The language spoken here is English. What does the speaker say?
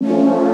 you.